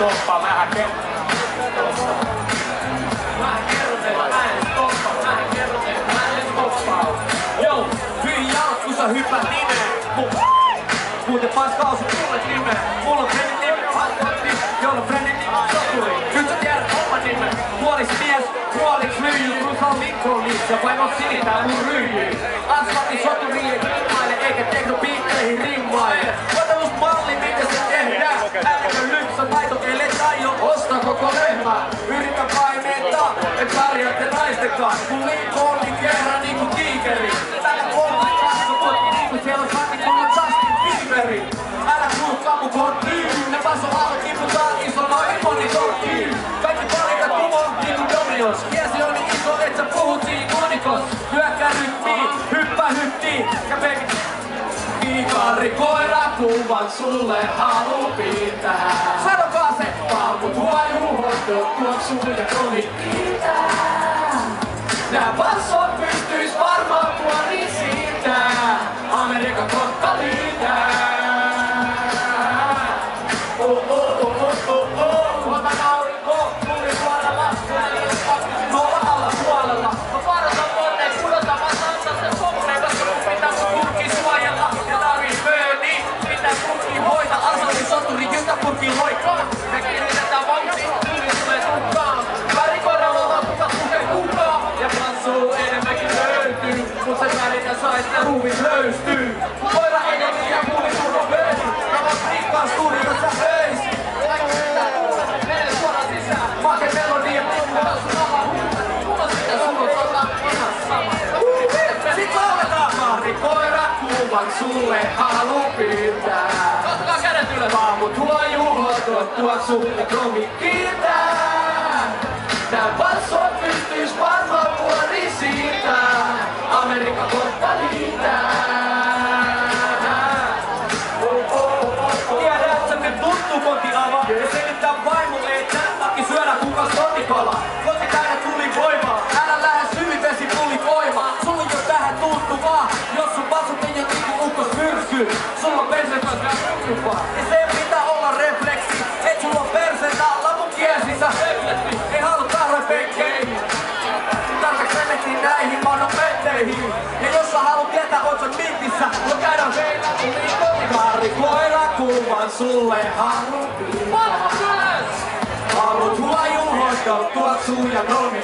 stoppaa, mä kerron. Mä kerron teille, mä en stoppaa, mä kerron teille, mä en stoppaa. Joo, hyi jalat, kun sä hypät nimeen. Kuulet on frendit vaimot sinitää mun ryijy. Asfaltin soturi ei rimmaile, eikä teknopiikkeihin rimmaile. Jo osta koko lehmä. Yritä paineettaa, et pärjäätte naistenkaan. Kun liikoo, niin kerran niinku tiikeri. Tänä puolella katso, potki niinku siellä on sakit, mulla Justin Bieberi. Älä kuulu kammukorttiin, ne paso alle kiputaan isolla monitorkkiin. Kaikki palikat kumo niinku Dominos. Kiesi on niin iso, et sä puhut siinä unikos. Hyökkää hyttiin, hyppää hyttiin, ja baby Kiikari koira kuvan sulle halu pitää. grita, na voz ruuvit löystyy. Koira enemmän ja kuuli turva vöösi. Ja mä rikkaan studiossa öis. Mene suoraan sisään, make sulla tota ihan sama. Sit lauletaan Mahri koira kuvan sulle halu pitää. Nostakaa kädet ylös. Aamu tuo juhot, tuoksu ja kromi kiitää. Tää passot pystyis sotikala Koti täynnä tuli voimaa. Älä lähde syvivesi tuli voima Sulla jo tähän tuttuvaa Jos sun passut ei oo niinku ukkos myrsky Sulla on perse tuttuvaa Ja se pitää olla refleksi Et sulla on persetä lapun kiesissä. Reflekti, ei halu kahden penkkeihin Tarpeeksi menettiin näihin monometteihin Ja jos sä haluat tietää, oot sä mintissä No käydään meillä tuli kotimaari Koira kuvan sulle halu Palvot ylös! Halu tuo juhosta, tuoksuu ja kromi